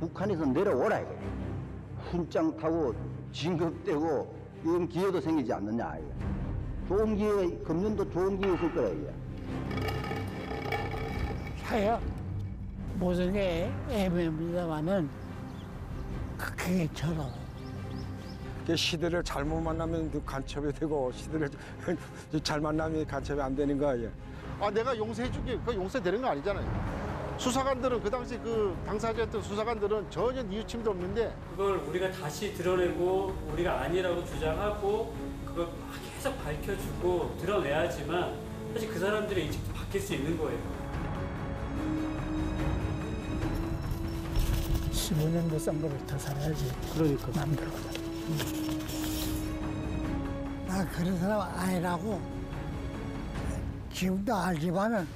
북한에서 내려오라 이거야. 훈장 타고 진급되고 이런 기회도 생기지 않느냐 이거. 좋은 기회, 금년도 좋은 기회 있을 거야 이게. 사요. 모든 게 애매합니다만은 그게. 그 시대를 잘못 만나면 또 간첩이 되고 시대를 잘 만나면 간첩이 안 되는 거예요. 아 내가 용서해줄게 그 용서되는 거 아니잖아요. 수사관들은 그 당시 그 당사자였던 수사관들은 전혀 뉘우침도 없는데 그걸 우리가 다시 드러내고 우리가 아니라고 주장하고 그걸 막 계속 밝혀주고 드러내야지만 사실 그 사람들의 인식도 바뀔 수 있는 거예요. 15년도 싼 거를 더 살아야지. 그러니까. 남들보다. 나 그런 사람 아니라고 지금도 알지만은